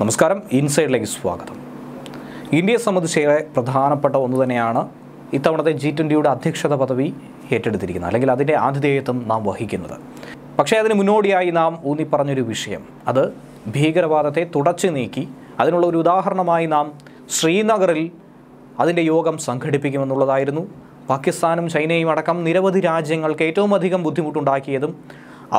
നമസ്കാരം ഇൻസൈഡിലേക്ക് സ്വാഗതം. ഇന്ത്യയെ സംബന്ധിച്ചേറെ പ്രധാനപ്പെട്ട ഒന്ന് തന്നെയാണ് ഇത്തവണത്തെ ജി ട്വന്റിയുടെ അധ്യക്ഷത പദവി ഏറ്റെടുത്തിരിക്കുന്നത് അല്ലെങ്കിൽ അതിന്റെ ആതിഥേയത്വം നാം വഹിക്കുന്നത്. പക്ഷേ അതിന് മുന്നോടിയായി നാം ഊന്നിപ്പറഞ്ഞൊരു വിഷയം അത് ഭീകരവാദത്തെ തുടച്ചു നീക്കി അതിനുള്ള ഒരു ഉദാഹരണമായി നാം ശ്രീനഗറിൽ അതിന്റെ യോഗം സംഘടിപ്പിക്കുമെന്നുള്ളതായിരുന്നു. പാകിസ്ഥാനും ചൈനയും അടക്കം നിരവധി രാജ്യങ്ങൾക്ക് ഏറ്റവും അധികം ബുദ്ധിമുട്ടുണ്ടാക്കിയതും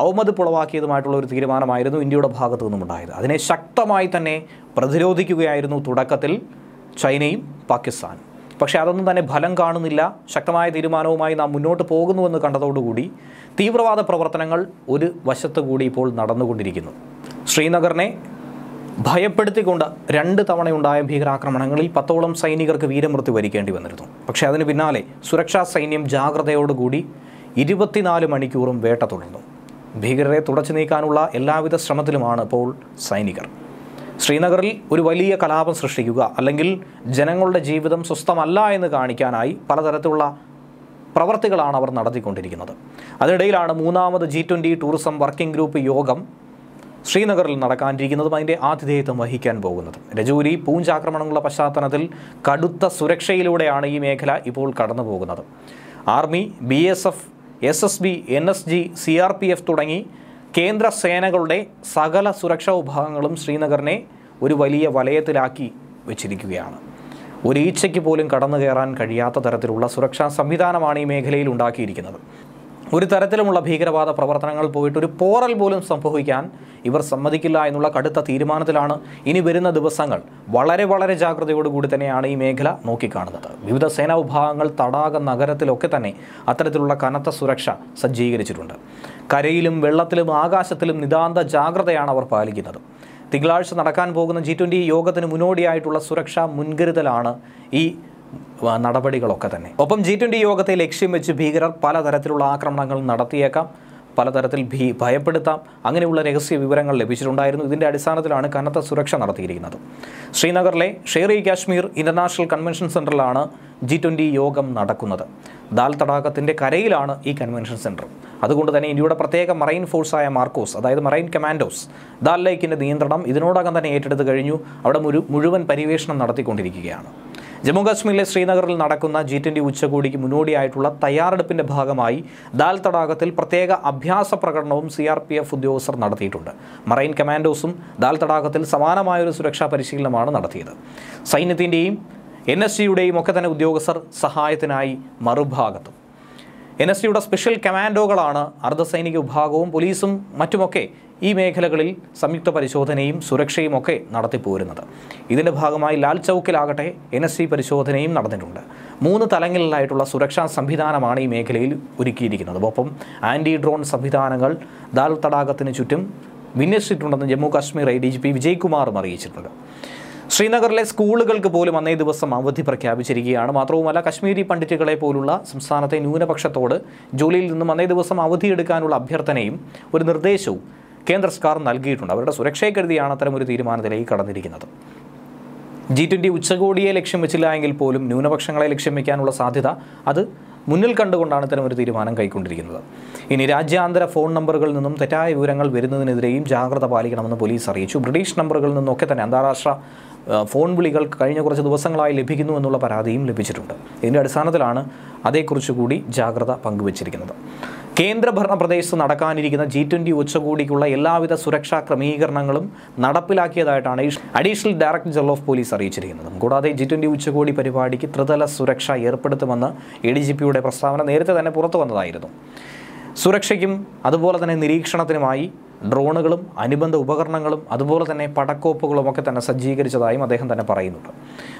അവമതി പുളവാക്കിയതുമായിട്ടുള്ള ഒരു തീരുമാനമായിരുന്നു ഇന്ത്യയുടെ ഭാഗത്തു നിന്നുമുണ്ടായത് അതിനെ ശക്തമായി തന്നെ പ്രതിരോധിക്കുകയായിരുന്നു തുടക്കത്തിൽ ചൈനയും പാകിസ്ഥാനും. പക്ഷേ അതൊന്നും തന്നെ ഫലം കാണുന്നില്ല. ശക്തമായ തീരുമാനവുമായി നാം മുന്നോട്ട് പോകുന്നുവെന്ന് കണ്ടതോടുകൂടി തീവ്രവാദ പ്രവർത്തനങ്ങൾ ഒരു വശത്തു കൂടി ഇപ്പോൾ നടന്നുകൊണ്ടിരിക്കുന്നു. ശ്രീനഗറിനെ ഭയപ്പെടുത്തിക്കൊണ്ട് രണ്ട് തവണയുണ്ടായ ഭീകരാക്രമണങ്ങളിൽ പത്തോളം സൈനികർക്ക് വീരമൃത്യു വരിക്കേണ്ടി വന്നിരുന്നു. പക്ഷേ അതിന് പിന്നാലെ സുരക്ഷാ സൈന്യം ജാഗ്രതയോടുകൂടി ഇരുപത്തിനാല് മണിക്കൂറും വേട്ട തുടർന്നു. ഭീകരരെ തുടച്ചു നീക്കാനുള്ള എല്ലാവിധ ശ്രമത്തിലുമാണ് ഇപ്പോൾ സൈനികർ. ശ്രീനഗറിൽ ഒരു വലിയ കലാപം സൃഷ്ടിക്കുക അല്ലെങ്കിൽ ജനങ്ങളുടെ ജീവിതം സ്വസ്ഥമല്ല എന്ന് കാണിക്കാനായി പലതരത്തിലുള്ള പ്രവർത്തികളാണ് അവർ നടത്തിക്കൊണ്ടിരിക്കുന്നത്. അതിനിടയിലാണ് മൂന്നാമത് G twenty tourism working group യോഗം ശ്രീനഗറിൽ നടക്കാനിരിക്കുന്നതും അതിന്റെ ആതിഥേയത്വം വഹിക്കാൻ പോകുന്നത്. രജൂരി പൂഞ്ച് ആക്രമണങ്ങളുടെ പശ്ചാത്തലത്തിൽ കടുത്ത സുരക്ഷയിലൂടെയാണ് ഈ മേഖല ഇപ്പോൾ കടന്നു പോകുന്നത് army B S F S S B N S G C R P F തുടങ്ങി കേന്ദ്ര സേനകളുടെ സകല സുരക്ഷാ വിഭാഗങ്ങളും ശ്രീനഗറിനെ ഒരു വലിയ വലയത്തിലാക്കി വെച്ചിരിക്കുകയാണ്. ഒരു ഈച്ചയ്ക്ക് പോലും കടന്നു കയറാൻ കഴിയാത്ത തരത്തിലുള്ള സുരക്ഷാ സംവിധാനമാണ് ഈ മേഖലയിൽ ഉണ്ടാക്കിയിരിക്കുന്നത്. ഒരു തരത്തിലുമുള്ള ഭീകരവാദ പ്രവർത്തനങ്ങൾ പോയിട്ട് ഒരു പോറൽ പോലും സംഭവിക്കാൻ ഇവർ സമ്മതിക്കില്ല എന്നുള്ള കടുത്ത തീരുമാനത്തിലാണ് ഇനി വരുന്ന ദിവസങ്ങൾ. വളരെ വളരെ ജാഗ്രതയോടുകൂടി തന്നെയാണ് ഈ മേഖല നോക്കിക്കാണുന്നത്. വിവിധ സേനാ വിഭാഗങ്ങൾ തടാക നഗരത്തിലൊക്കെ തന്നെ അത്തരത്തിലുള്ള കനത്ത സുരക്ഷ സജ്ജീകരിച്ചിട്ടുണ്ട്. കരയിലും വെള്ളത്തിലും ആകാശത്തിലും നിതാന്ത ജാഗ്രതയാണ് അവർ പാലിക്കുന്നത്. തിങ്കളാഴ്ച നടക്കാൻ പോകുന്ന ജി യോഗത്തിന് മുന്നോടിയായിട്ടുള്ള സുരക്ഷാ മുൻകരുതലാണ് ഈ നടപടികളൊക്കെ തന്നെ. ഒപ്പം ജി ട്വന്റി യോഗത്തെ ലക്ഷ്യം വെച്ച് ഭീകരർ പലതരത്തിലുള്ള ആക്രമണങ്ങൾ നടത്തിയേക്കാം. പലതരത്തിൽ ഭീ ഭയപ്പെടുത്താം. അങ്ങനെയുള്ള രഹസ്യ വിവരങ്ങൾ ലഭിച്ചിട്ടുണ്ടായിരുന്നു. ഇതിന്റെ അടിസ്ഥാനത്തിലാണ് കനത്ത സുരക്ഷ നടത്തിയിരിക്കുന്നത്. ശ്രീനഗറിലെ Sher E Kashmir international convention സെന്ററിലാണ് ജി ട്വന്റി യോഗം നടക്കുന്നത്. ദാൽ തടാകത്തിന്റെ കരയിലാണ് ഈ കൺവെൻഷൻ സെന്റർ അതുകൊണ്ട് തന്നെ ഇന്ത്യയുടെ പ്രത്യേക മറൈൻ ഫോഴ്സായ മാർക്കോസ് അതായത് മറൈൻ കമാൻഡോസ് ദാൽ ലേക്കിന്റെ നിയന്ത്രണം ഇതിനോടകം തന്നെ ഏറ്റെടുത്ത് കഴിഞ്ഞു. അവിടെ ഒരു മുഴുവൻ പരിവേഷണം നടത്തിക്കൊണ്ടിരിക്കുകയാണ്. ജമ്മു കാശ്മീരിലെ ശ്രീനഗറിൽ നടക്കുന്ന ജി ട്വന്റി ഉച്ചകോടിക്ക് മുന്നോടിയായിട്ടുള്ള തയ്യാറെടുപ്പിന്റെ ഭാഗമായി ദാൽ തടാകത്തിൽ പ്രത്യേക അഭ്യാസ പ്രകടനവും സി ആർ പി എഫ് ഉദ്യോഗസ്ഥർ നടത്തിയിട്ടുണ്ട്. മറൈൻ കമാൻഡോസും ദാൽ തടാകത്തിൽ സമാനമായൊരു സുരക്ഷാ പരിശീലനമാണ് നടത്തിയത്. സൈന്യത്തിന്റെയും എൻ എസ് ജിയുടെയും ഒക്കെ തന്നെ ഉദ്യോഗസ്ഥർ സഹായത്തിനായി മറുഭാഗത്തും. എൻ എസ് ജിയുടെ സ്പെഷ്യൽ കമാൻഡോകളാണ് അർദ്ധസൈനിക വിഭാഗവും പോലീസും മറ്റുമൊക്കെ ഈ മേഖലകളിൽ സംയുക്ത പരിശോധനയും സുരക്ഷയും ഒക്കെ നടത്തിപ്പോരുന്നത്. ഇതിന്റെ ഭാഗമായി ലാൽ ചൗക്കിലാകട്ടെ എൻ എസ് ജി പരിശോധനയും നടന്നിട്ടുണ്ട്. മൂന്ന് തലങ്ങളിലായിട്ടുള്ള സുരക്ഷാ സംവിധാനമാണ് ഈ മേഖലയിൽ ഒരുക്കിയിരിക്കുന്നത്. ഒപ്പം ആന്റി ഡ്രോൺ സംവിധാനങ്ങൾ ദാൽ തടാകത്തിന് ചുറ്റും വിന്യസിച്ചിട്ടുണ്ടെന്ന് Jammu Kashmir I D G P വിജയ്കുമാറും അറിയിച്ചിട്ടുണ്ട്. ശ്രീനഗറിലെ സ്കൂളുകൾക്ക് പോലും അന്നേ ദിവസം അവധി പ്രഖ്യാപിച്ചിരിക്കുകയാണ്. മാത്രവുമല്ല കശ്മീരി പണ്ഡിറ്റുകളെ പോലുള്ള സംസ്ഥാനത്തെ ന്യൂനപക്ഷത്തോട് ജോലിയിൽ നിന്നും അന്നേ ദിവസം അവധിയെടുക്കാനുള്ള അഭ്യർത്ഥനയും ഒരു നിർദ്ദേശവും കേന്ദ്ര സർക്കാർ നൽകിയിട്ടുണ്ട്. അവരുടെ സുരക്ഷയെ കരുതിയാണ് അത്തരം ഒരു തീരുമാനത്തിലേക്ക് കടന്നിരിക്കുന്നത്. ജി ട്വന്റി ഉച്ചകോടിയെ ലക്ഷ്യം വെച്ചില്ല എങ്കിൽ പോലും ന്യൂനപക്ഷങ്ങളെ ലക്ഷ്യം വയ്ക്കാനുള്ള സാധ്യത അത് മുന്നിൽ കണ്ടുകൊണ്ടാണ് ഇത്തരം ഒരു തീരുമാനം കൈക്കൊണ്ടിരിക്കുന്നത്. ഇനി രാജ്യാന്തര ഫോൺ നമ്പറുകളിൽ നിന്നും തെറ്റായ വിവരങ്ങൾ വരുന്നതിനെതിരെയും ജാഗ്രത പാലിക്കണമെന്ന് പോലീസ് അറിയിച്ചു. ബ്രിട്ടീഷ് നമ്പറുകളിൽ നിന്നൊക്കെ തന്നെ അന്താരാഷ്ട്ര ഫോൺ വിളികൾ കഴിഞ്ഞ കുറച്ച് ദിവസങ്ങളായി ലഭിക്കുന്നു എന്നുള്ള പരാതിയും ലഭിച്ചിട്ടുണ്ട്. ഇതിന്റെ അടിസ്ഥാനത്തിലാണ് അതേക്കുറിച്ച് കൂടി ജാഗ്രത പങ്കുവച്ചിരിക്കുന്നത്. കേന്ദ്രഭരണ പ്രദേശത്ത് നടക്കാനിരിക്കുന്ന ജി ട്വന്റി ഉച്ചകോടിക്കുള്ള എല്ലാവിധ സുരക്ഷാ ക്രമീകരണങ്ങളും നടപ്പിലാക്കിയതായിട്ടാണ് additional director general of police അറിയിച്ചിരിക്കുന്നത്. കൂടാതെ ജി ട്വന്റി ഉച്ചകോടി പരിപാടിക്ക് ത്രിതല സുരക്ഷ ഏർപ്പെടുത്തുമെന്ന് എ ഡി ജി പിയുടെ പ്രസ്താവന നേരത്തെ തന്നെ പുറത്തു വന്നതായിരുന്നു. സുരക്ഷയ്ക്കും അതുപോലെ തന്നെ നിരീക്ഷണത്തിനുമായി ഡ്രോണുകളും അനുബന്ധ ഉപകരണങ്ങളും അതുപോലെ തന്നെ പടക്കോപ്പുകളും ഒക്കെ തന്നെ സജ്ജീകരിച്ചതായും അദ്ദേഹം തന്നെ പറയുന്നുണ്ട്.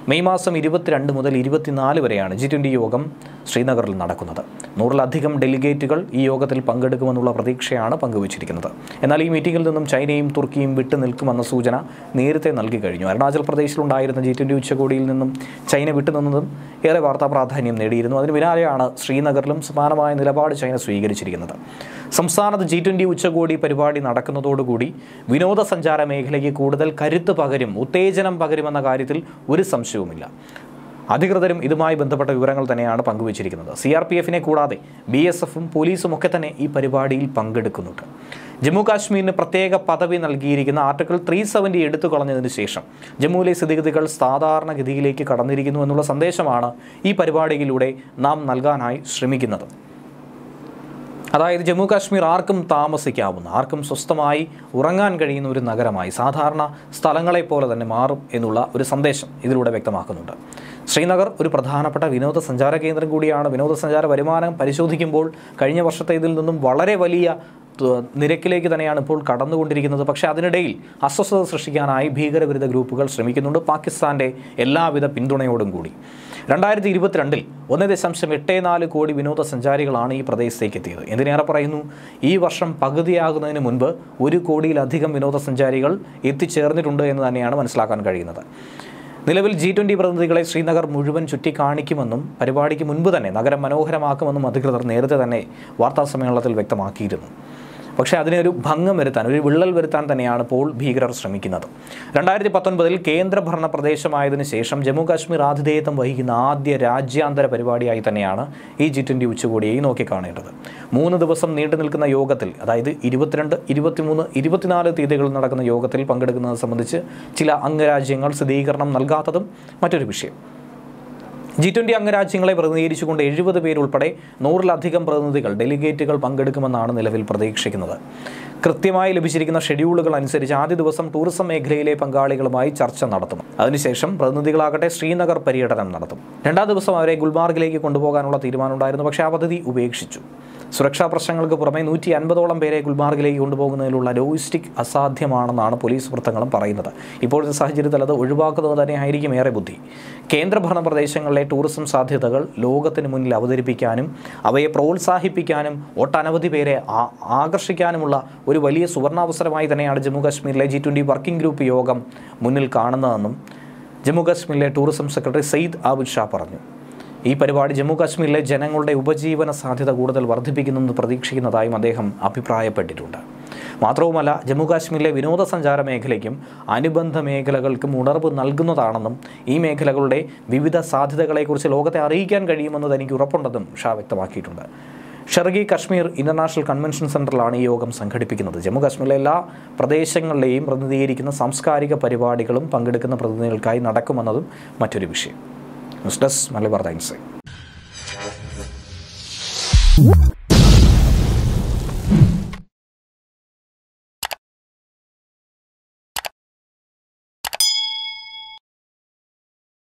മെയ് മാസം ഇരുപത്തിരണ്ട് മുതൽ ഇരുപത്തിനാല് വരെയാണ് ജി ട്വന്റി യോഗം ശ്രീനഗറിൽ നടക്കുന്നത്. നൂറിലധികം ഡെലിഗേറ്റുകൾ ഈ യോഗത്തിൽ പങ്കെടുക്കുമെന്നുള്ള പ്രതീക്ഷയാണ് പങ്കുവച്ചിരിക്കുന്നത്. എന്നാൽ ഈ മീറ്റിംഗിൽ നിന്നും ചൈനയും തുർക്കിയും വിട്ടു നിൽക്കുമെന്ന സൂചന നേരത്തെ നൽകി കഴിഞ്ഞു. അരുണാചൽ പ്രദേശിലുണ്ടായിരുന്ന ജി ട്വന്റി ഉച്ചകോടിയിൽ നിന്നും ചൈന വിട്ടുനിന്നതും ഏറെ വാർത്താ പ്രാധാന്യം നേടിയിരുന്നു. അതിന് പിന്നാലെയാണ് ശ്രീനഗറിലും സമാനമായ നിലപാട് ചൈന സ്വീകരിച്ചിരിക്കുന്നത്. സംസ്ഥാനത്ത് ജി ട്വന്റി ഉച്ചകോടി പരിപാടി നടക്കുന്നതോടുകൂടി വിനോദസഞ്ചാര മേഖലയ്ക്ക് കൂടുതൽ കരുത്ത് പകരും ഉത്തേജനം പകരുമെന്ന കാര്യത്തിൽ ഒരു സംശയവുമില്ല. അധികൃതരും ഇതുമായി ബന്ധപ്പെട്ട വിവരങ്ങൾ തന്നെയാണ് പങ്കുവച്ചിരിക്കുന്നത്. സി ആർ പി എഫിനെ കൂടാതെ ബി എസ് എഫും പോലീസും ഒക്കെ തന്നെ ഈ പരിപാടിയിൽ പങ്കെടുക്കുന്നുണ്ട്. ജമ്മു കാശ്മീരിന് പ്രത്യേക പദവി നൽകിയിരിക്കുന്ന ആർട്ടിക്കിൾ ത്രീ സെവന്റി എടുത്തു കളഞ്ഞതിന് ശേഷം ജമ്മുവിലെ സ്ഥിതിഗതികൾ സാധാരണഗതിയിലേക്ക് കടന്നിരിക്കുന്നു എന്നുള്ള സന്ദേശമാണ് ഈ പരിപാടിയിലൂടെ നാം നൽകാനായി ശ്രമിക്കുന്നത്. അതായത് ജമ്മു കാശ്മീർ ആർക്കും താമസിക്കാവുന്ന ആർക്കും സ്വസ്ഥമായി ഉറങ്ങാൻ കഴിയുന്ന ഒരു നഗരമായി സാധാരണ സ്ഥലങ്ങളെപ്പോലെ തന്നെ മാറും എന്നുള്ള ഒരു സന്ദേശം ഇതിലൂടെ വ്യക്തമാക്കുന്നുണ്ട്. ശ്രീനഗർ ഒരു പ്രധാനപ്പെട്ട വിനോദസഞ്ചാര കേന്ദ്രം കൂടിയാണ്. വിനോദസഞ്ചാര വരുമാനം പരിശോധിക്കുമ്പോൾ കഴിഞ്ഞ വർഷത്തെ ഇതിൽ നിന്നും വളരെ വലിയ നിരക്കിലേക്ക് തന്നെയാണ് ഇപ്പോൾ കടന്നുകൊണ്ടിരിക്കുന്നത്. പക്ഷേ അതിനിടയിൽ അസ്വസ്ഥത സൃഷ്ടിക്കാനായി ഭീകരവിരുദ്ധ ഗ്രൂപ്പുകൾ ശ്രമിക്കുന്നുണ്ട്. പാകിസ്ഥാന്റെ എല്ലാവിധ പിന്തുണയോടും കൂടി. രണ്ടായിരത്തി ഇരുപത്തിരണ്ടിൽ ഒന്ന് ദശാംശം എട്ട് നാല് കോടി വിനോദസഞ്ചാരികളാണ് ഈ പ്രദേശത്തേക്ക് എത്തിയത് എന്തിനേറെ പറയുന്നു? ഈ വർഷം പകുതിയാകുന്നതിന് മുൻപ് ഒരു കോടിയിലധികം വിനോദസഞ്ചാരികൾ എത്തിച്ചേർന്നിട്ടുണ്ട് എന്ന് തന്നെയാണ് മനസ്സിലാക്കാൻ കഴിയുന്നത്. നിലവിൽ ജി ട്വന്റി പ്രതിനിധികളെ ശ്രീനഗർ മുഴുവൻ ചുറ്റിക്കാണിക്കുമെന്നും പരിപാടിക്ക് മുൻപ് തന്നെ നഗരം മനോഹരമാക്കുമെന്നും അധികൃതർ നേരത്തെ തന്നെ വാർത്താ സമ്മേളനത്തിൽ വ്യക്തമാക്കിയിരുന്നു. പക്ഷേ അതിനെ ഒരു ഭംഗം വരുത്താൻ ഒരു വിള്ളൽ വരുത്താൻ തന്നെയാണ് പോൾ ഭീകരർ ശ്രമിക്കുന്നത്. രണ്ടായിരത്തി പത്തൊൻപതിൽ കേന്ദ്രഭരണ പ്രദേശമായതിനു ശേഷം ജമ്മു കാശ്മീർ ആതിഥേയത്വം വഹിക്കുന്ന ആദ്യ രാജ്യാന്തര പരിപാടിയായി തന്നെയാണ് ഈ ജി ട്വന്റി ഉച്ചകോടിയെ നോക്കിക്കാണേണ്ടത്. മൂന്ന് ദിവസം നീണ്ടു നിൽക്കുന്ന യോഗത്തിൽ അതായത് ഇരുപത്തിരണ്ട് ഇരുപത്തിമൂന്ന് ഇരുപത്തിനാല് തീയതികളിൽ നടക്കുന്ന യോഗത്തിൽ പങ്കെടുക്കുന്നത് സംബന്ധിച്ച് ചില അംഗരാജ്യങ്ങൾ സ്ഥിരീകരണം നൽകാത്തതും മറ്റൊരു വിഷയം. ജി ട്വന്റി അംഗരാജ്യങ്ങളെ പ്രതിനിധീകരിച്ചുകൊണ്ട് എഴുപത് പേരുൾപ്പെടെ നൂറിലധികം പ്രതിനിധികൾ ഡെലിഗേറ്റുകൾ പങ്കെടുക്കുമെന്നാണ് നിലവിൽ പ്രതീക്ഷിക്കുന്നത്. കൃത്യമായി ലഭിച്ചിരിക്കുന്ന ഷെഡ്യൂളുകൾ അനുസരിച്ച് ആദ്യ ദിവസം ടൂറിസം മേഖലയിലെ പങ്കാളികളുമായി ചർച്ച നടത്തും. അതിനുശേഷം പ്രതിനിധികളാകട്ടെ ശ്രീനഗർ പര്യടനം നടത്തും. രണ്ടാം ദിവസം അവരെ ഗുൽമാർഗിലേക്ക് കൊണ്ടുപോകാനുള്ള തീരുമാനമുണ്ടായിരുന്നു പക്ഷേ ആ പദ്ധതി ഉപേക്ഷിച്ചു. സുരക്ഷാ പ്രശ്നങ്ങൾക്ക് പുറമെ നൂറ്റി അൻപതോളം പേരെ ഗുൽമാർഗിലേക്ക് കൊണ്ടുപോകുന്നതിലുള്ള ലോജിസ്റ്റിക് അസാധ്യമാണെന്നാണ് പോലീസ് വൃത്തങ്ങളും പറയുന്നത്. ഇപ്പോഴത്തെ സാഹചര്യത്തിൽ അത് ഒഴിവാക്കുന്നത് തന്നെയായിരിക്കും ഏറെ ബുദ്ധി. കേന്ദ്രഭരണ പ്രദേശങ്ങളിലെ ടൂറിസം സാധ്യതകൾ ലോകത്തിന് മുന്നിൽ അവതരിപ്പിക്കാനും അവയെ പ്രോത്സാഹിപ്പിക്കാനും ഒട്ടനവധി പേരെ ആകർഷിക്കാനുമുള്ള ഒരു വലിയ സുവർണാവസരമായി തന്നെയാണ് ജമ്മു കാശ്മീരിലെ ജി ട്വന്റി വർക്കിംഗ് ഗ്രൂപ്പ് യോഗം മുന്നിൽ കാണുന്നതെന്നും ജമ്മു കാശ്മീരിലെ ടൂറിസം സെക്രട്ടറി സയ്യിദ് ആബുദ് ഷാ പറഞ്ഞു. ഈ പരിപാടി ജമ്മു കാശ്മീരിലെ ജനങ്ങളുടെ ഉപജീവന സാധ്യത കൂടുതൽ വർദ്ധിപ്പിക്കുമെന്ന് പ്രതീക്ഷിക്കുന്നതായും അദ്ദേഹം അഭിപ്രായപ്പെട്ടിട്ടുണ്ട്. മാത്രവുമല്ല ജമ്മു കാശ്മീരിലെ വിനോദസഞ്ചാര മേഖലയ്ക്കും അനുബന്ധ മേഖലകൾക്കും ഉണർവ് നൽകുന്നതാണെന്നും ഈ മേഖലകളുടെ വിവിധ സാധ്യതകളെക്കുറിച്ച് ലോകത്തെ അറിയിക്കാൻ കഴിയുമെന്ന് തനിക്ക് ഉറപ്പുണ്ടെന്നും ഷാ വ്യക്തമാക്കിയിട്ടുണ്ട്. ഷെർഗി കശ്മീർ ഇന്റർനാഷണൽ കൺവെൻഷൻ സെന്ററിലാണ് ഈ യോഗം സംഘടിപ്പിക്കുന്നത്. ജമ്മു കാശ്മീരിലെ എല്ലാ പ്രദേശങ്ങളിലെയും പ്രതിനിധീകരിക്കുന്ന സാംസ്കാരിക പരിപാടികളും പങ്കെടുക്കുന്ന പ്രതിനിധികൾക്കായി നടക്കുമെന്നതും മറ്റൊരു വിഷയം. News desk Malabar times.